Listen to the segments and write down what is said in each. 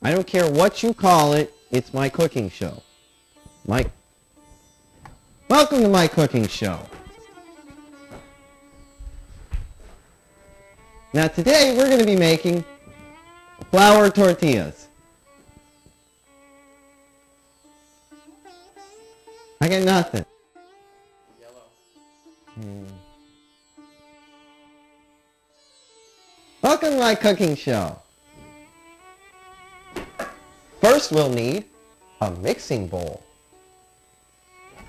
I don't care what you call it, it's my cooking show. My... Welcome to my cooking show. Now today we're going to be making flour tortillas. I got nothing. Hmm. Welcome to my cooking show. First we'll need a mixing bowl.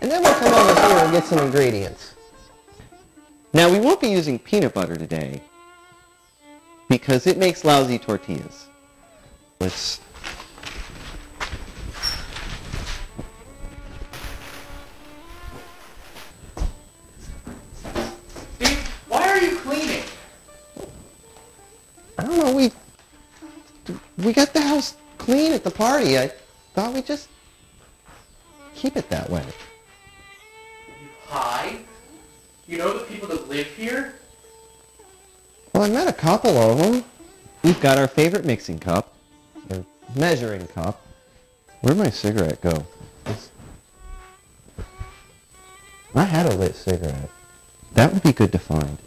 And then we'll come over here and get some ingredients. Now we won't be using peanut butter today because it makes lousy tortillas. Let's Steve, why are you cleaning? I don't know, we we got the house clean at the party. I thought we'd just keep it that way. You hide? You know the people that live here? Well, I met a couple of them. We've got our favorite mixing cup, or measuring cup. Where'd my cigarette go? It's- I had a lit cigarette. That would be good to find.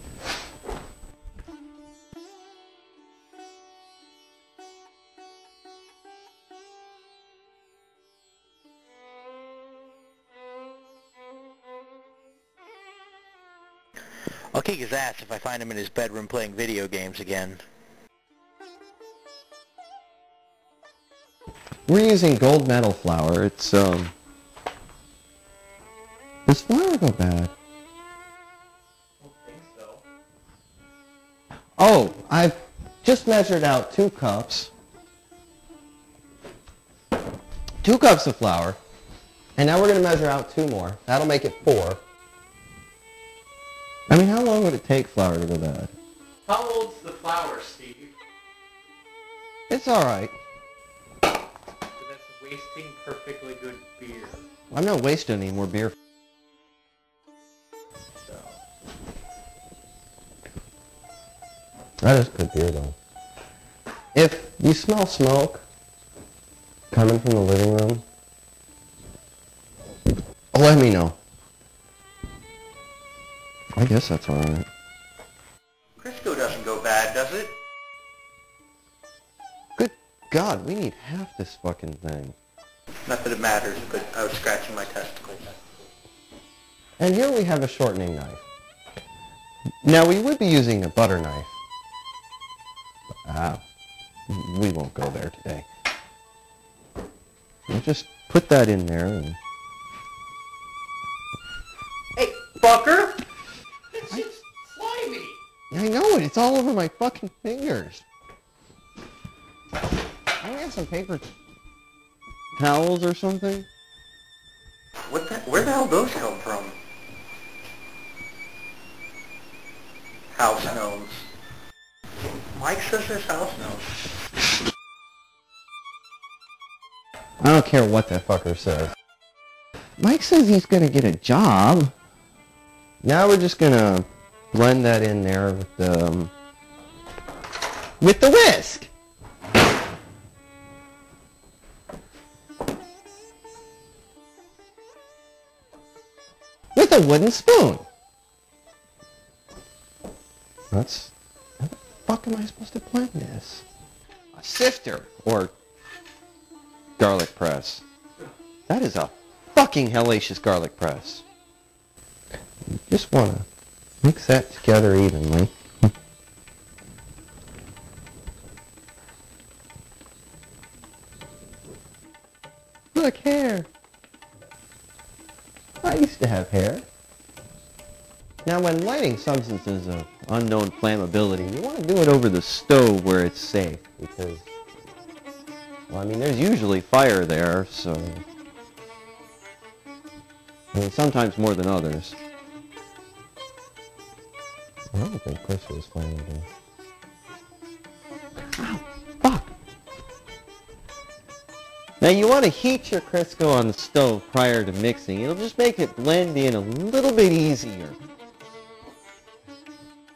I'll kick his ass if I find him in his bedroom playing video games again. We're using gold medal flour. It's, um... Does flour go bad? So. Oh, I've just measured out two cups. Two cups of flour. And now we're going to measure out two more. That'll make it four. I mean, how long would it take flour to go bad? How old's the flour, Steve? It's alright. That's wasting perfectly good beer. I'm not wasting any more beer. So. That is good beer, though. If you smell smoke coming from the living room, let me know. I guess that's alright. Crisco doesn't go bad, does it? Good God, we need half this fucking thing. Not that it matters, but I was scratching my testicles. And here we have a shortening knife. Now we would be using a butter knife. Ah, we won't go there today. We'll just put that in there and... Hey, fucker! It's just slimy! I know it, it's all over my fucking fingers. I have some paper towels or something. What the, where the hell those come from? House gnomes. Mike says there's house gnomes. I don't care what that fucker says. Mike says he's gonna get a job. Now we're just gonna blend that in there with the um, with the whisk. With a wooden spoon. That's how the fuck am I supposed to blend this? A sifter or garlic press. That is a fucking hellacious garlic press. You just want to mix that together evenly. Look, hair. I used to have hair. Now, when lighting substances of unknown flammability, you want to do it over the stove where it's safe, because well, I mean, there's usually fire there, so... I mean, sometimes more than others. I don't think Chris was flammable. Ow! Fuck! Now you want to heat your Crisco on the stove prior to mixing. It'll just make it blend in a little bit easier.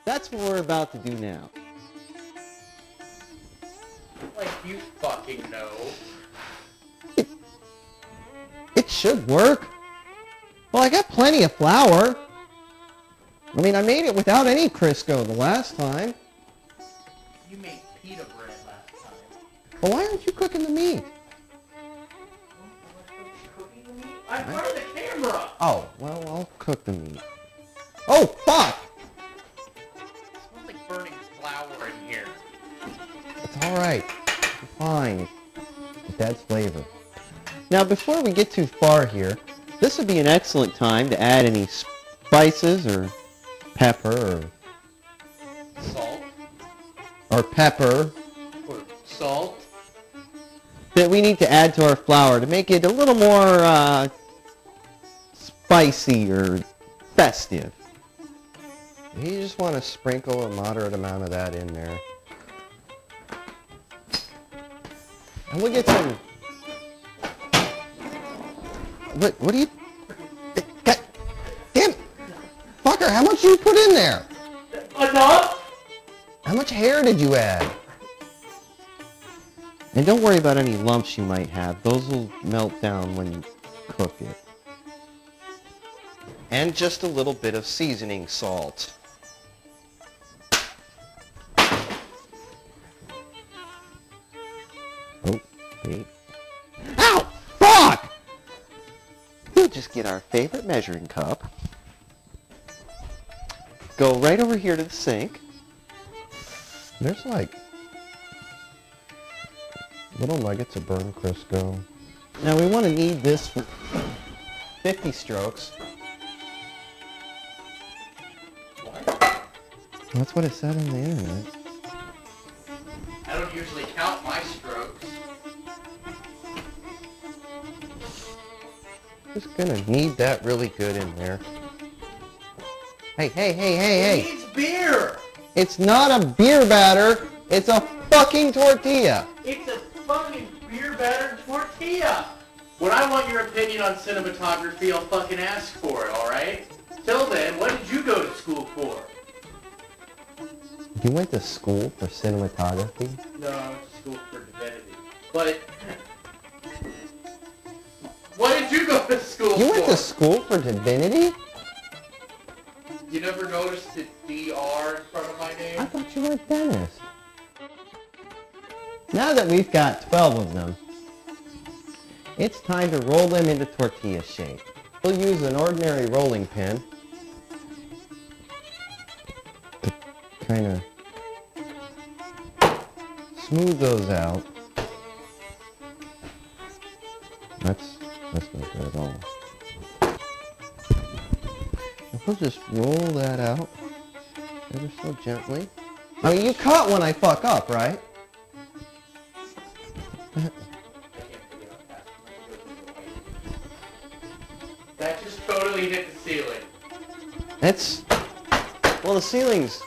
That's what we're about to do now. Like You fucking know. It should work. Well, I got plenty of flour. I mean, I made it without any Crisco the last time. You made pita bread last time. Well, why aren't you cooking the meat? I burned the camera! Oh, well, I'll cook the meat. Oh, fuck! It smells like burning flour in here. It's alright. Fine. It adds flavor. Now, before we get too far here, this would be an excellent time to add any spices or pepper or Salt. or, or pepper Or salt. that we need to add to our flour to make it a little more uh, spicy or festive. You just want to sprinkle a moderate amount of that in there. And we'll get some... What, what do you... you put in there? Enough? How much hair did you add? And don't worry about any lumps you might have. Those will melt down when you cook it. And just a little bit of seasoning salt. Oh, wait. Ow! Fuck! We'll just get our favorite measuring cup. Go right over here to the sink. There's like little nuggets of burn Crisco. Now we want to knead this for 50 strokes. What? That's what it said on the internet. I don't usually count my strokes. Just gonna knead that really good in there. Hey, hey, hey, hey, It hey! needs beer! It's not a beer batter. It's a fucking tortilla. It's a fucking beer battered tortilla! When I want your opinion on cinematography, I'll fucking ask for it, alright? Till then, what did you go to school for? You went to school for cinematography? No, I went to school for divinity. But... What did you go to school You for? went to school for divinity? You never noticed the DR in front of my name? I thought you were a dentist. Now that we've got 12 of them, it's time to roll them into tortilla shape. We'll use an ordinary rolling pin to kind of smooth those out. That's, that's not good at all. And We'll just roll that out ever so gently. I mean, you caught when I fuck up, right? That just totally hit the ceiling. It's well, the ceiling's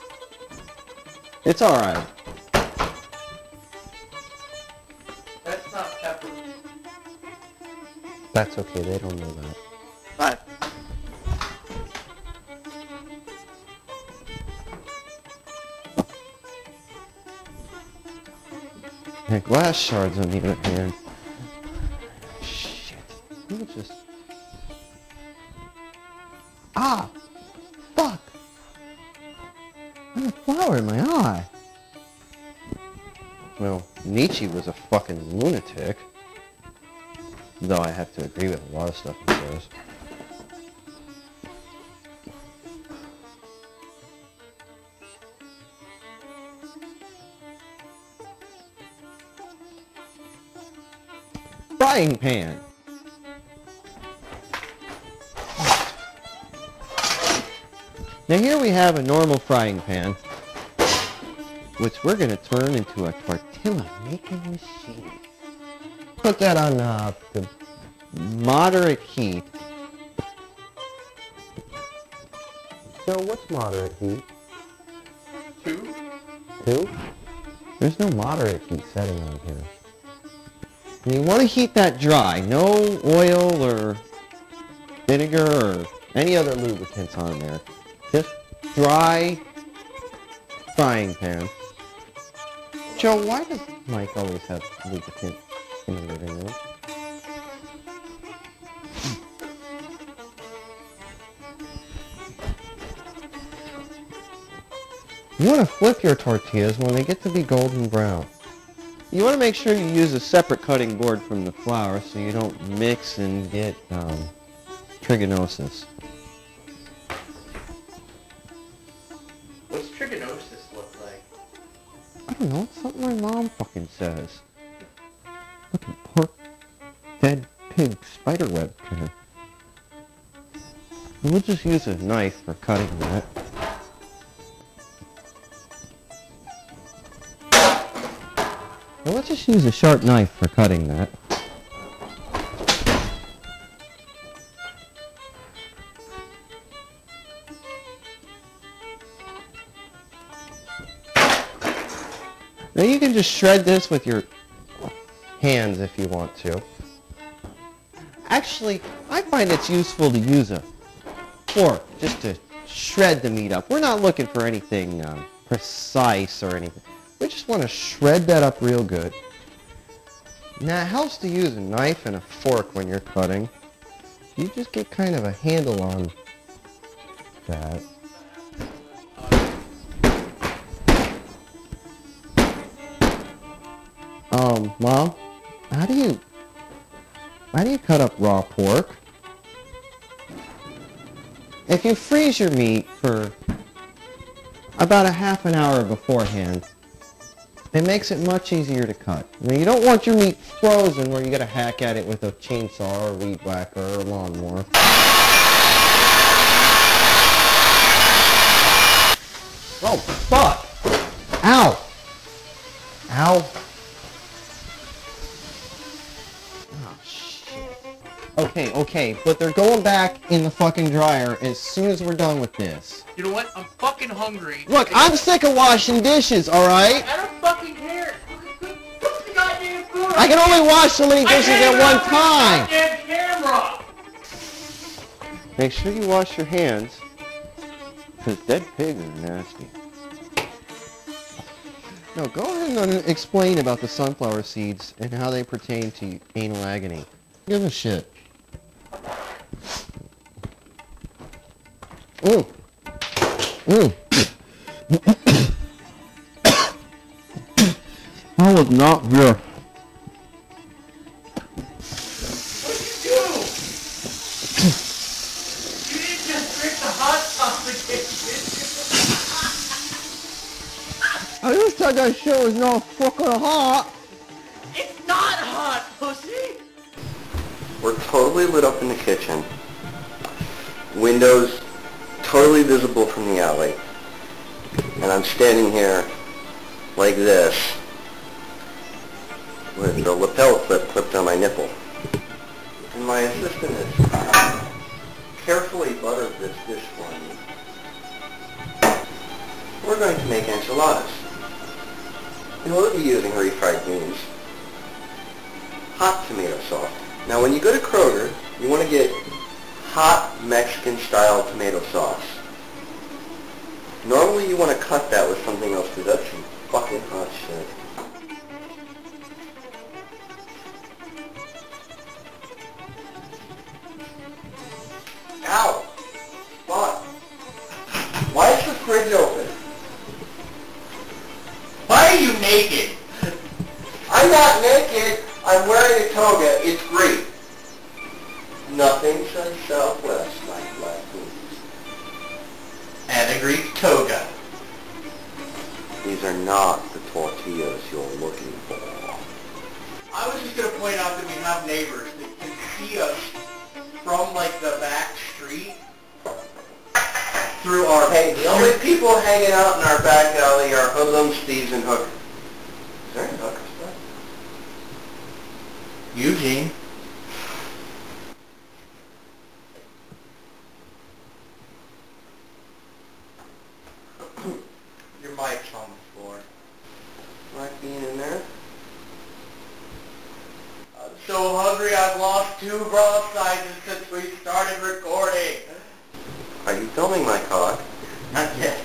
it's all right. That's not pepper. That's okay. They don't know that. But glass shards on the other hand. Shit. We'll just ah, fuck. I have a flour in my eye. Well, Nietzsche was a fucking lunatic. Though I have to agree with a lot of stuff he says. Frying pan. Now here we have a normal frying pan, which we're going to turn into a tortilla making machine. Put that on uh, the moderate heat. So what's moderate heat? Two? Two? There's no moderate heat setting on here. And you want to heat that dry. No oil or vinegar or any other lubricants on there. Just dry frying pan. Joe, why does Mike always have lubricant in the living room? You want to flip your tortillas when they get to be golden brown. You want to make sure you use a separate cutting board from the flour so you don't mix and get um, trigonosis. What's trigonosis look like? I don't know, it's something my mom fucking says. Fucking pork, dead pig spider web here. We'll just use a knife for cutting that. Let's just use a sharp knife for cutting that. Now you can just shred this with your hands if you want to. Actually, I find it's useful to use a fork just to shred the meat up. We're not looking for anything um, precise or anything. Just want to shred that up real good. Now it helps to use a knife and a fork when you're cutting. You just get kind of a handle on that. Um, Mom, how do you, how do you cut up raw pork? If you freeze your meat for about a half an hour beforehand, it makes it much easier to cut. Now you don't want your meat frozen where you gotta hack at it with a chainsaw or a weed whacker or a lawnmower. Oh, fuck! Ow! Ow! Oh, shit. Okay, okay, but they're going back in the fucking dryer as soon as we're done with this. You know what? I'm fucking hungry. Look, I'm sick of washing dishes, alright? I can only wash so many dishes at one time! Make sure you wash your hands, because dead pigs are nasty. No, go ahead and explain about the sunflower seeds and how they pertain to anal agony. Give a shit. Ooh. Ooh. that was not good. Lit up in the kitchen. Windows totally visible from the alley. And I'm standing here like this with the lapel clip clipped on my nipple. And my assistant has carefully buttered this dish for me. We're going to make enchiladas. And we'll be using refried beans. Hot tomato sauce. Now when you go to Kroger, you want to get hot Mexican style tomato sauce. Normally you want to cut that with something else because that's some fucking hot shit. A. It's great. Nothing says Southwest like black boots. And a Greek toga. These are not the tortillas you're looking for. I was just gonna point out that we have neighbors that can see us from like the back street through our Hey, the only people hanging out in our back alley are hoodlums, thieves, and hookers. Is there any hookers left? Eugene. Your mic's on the floor. Mic being in there? I'm so hungry I've lost two bra sizes since we started recording. Are you filming my cock? Not yet.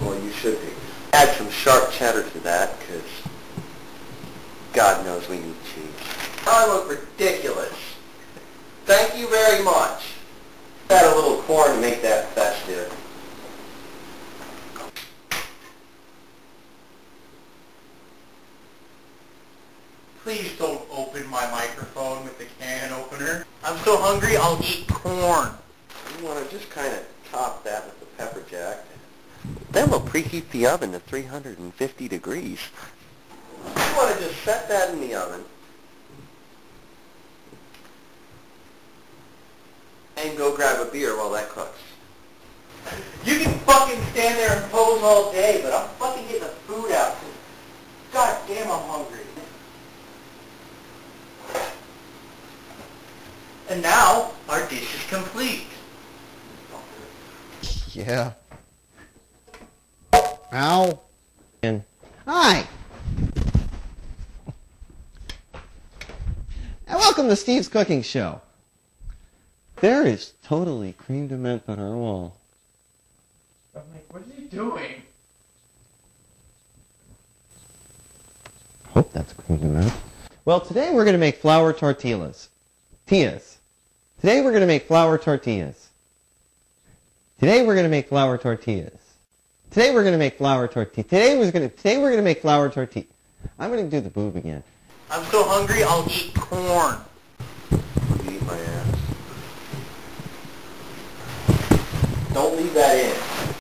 Well, you should be. Add some sharp cheddar to that, because God knows we need cheese. I look ridiculous. Thank much. Add a little corn to make that festive. Please don't open my microphone with the can opener. I'm so hungry I'll eat corn. You want to just kind of top that with the pepper jack. Then we'll preheat the oven to 350 degrees. You want to just set that in the oven. And go grab a beer while that cooks. You can fucking stand there and pose all day, but I'm fucking getting the food out. God damn, I'm hungry. And now, our dish is complete. Yeah. Ow. And Hi. And welcome to Steve's Cooking Show. There is totally crème de menthe on our wall. I'm like, what are you doing? Hope that's crème de menthe. Well, today we're going to make flour tortillas. Tias. Today we're going to make flour tortillas. Today we're going to make flour tortillas. Today we're going to make flour tortillas. Today we're going to today we're going to make flour tortillas. I'm going to do the boob again. I'm so hungry I'll eat corn. Don't leave that in.